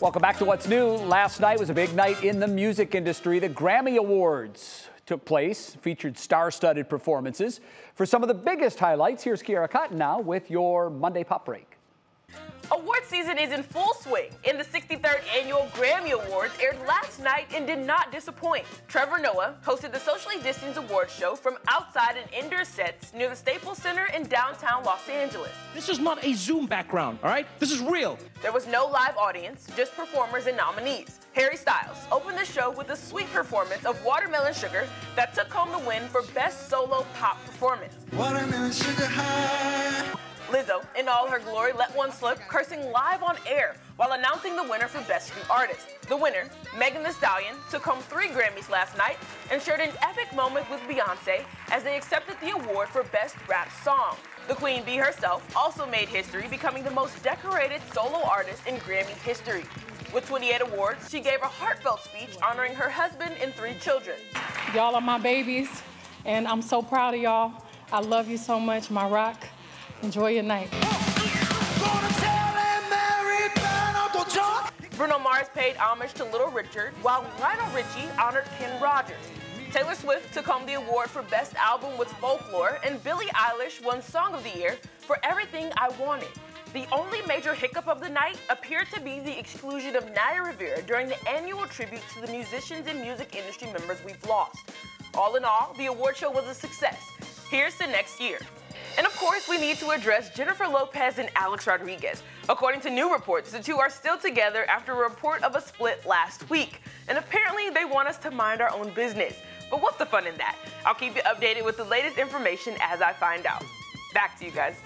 Welcome back to What's New. Last night was a big night in the music industry. The Grammy Awards took place, featured star studded performances. For some of the biggest highlights, here's Kierra Cotton now with your Monday Pop Break. Award season is in full swing, and the 63rd Annual Grammy Awards aired last night and did not disappoint. Trevor Noah hosted the socially distanced awards show from outside an indoor sets near the Staples Center in downtown Los Angeles. This is not a Zoom background, all right? This is real. There was no live audience, just performers and nominees. Harry Styles opened the show with a sweet performance of Watermelon Sugar that took home the win for Best Solo Pop Performance. Watermelon Sugar High. Lizzo, in all her glory, let one slip, cursing live on air while announcing the winner for Best New Artist. The winner, Megan Thee Stallion, took home three Grammys last night and shared an epic moment with Beyonce as they accepted the award for Best Rap Song. The Queen Bee herself also made history, becoming the most decorated solo artist in Grammy history. With 28 awards, she gave a heartfelt speech honoring her husband and three children. Y'all are my babies, and I'm so proud of y'all. I love you so much, my rock. Enjoy your night. Bruno Mars paid homage to Little Richard, while Lionel Richie honored Ken Rogers. Taylor Swift took home the award for Best Album with Folklore, and Billie Eilish won Song of the Year for Everything I Wanted. The only major hiccup of the night appeared to be the exclusion of Naya Rivera during the annual tribute to the musicians and music industry members we've lost. All in all, the award show was a success. Here's to next year. And of course, we need to address Jennifer Lopez and Alex Rodriguez. According to new reports, the two are still together after a report of a split last week. And apparently, they want us to mind our own business. But what's the fun in that? I'll keep you updated with the latest information as I find out. Back to you guys.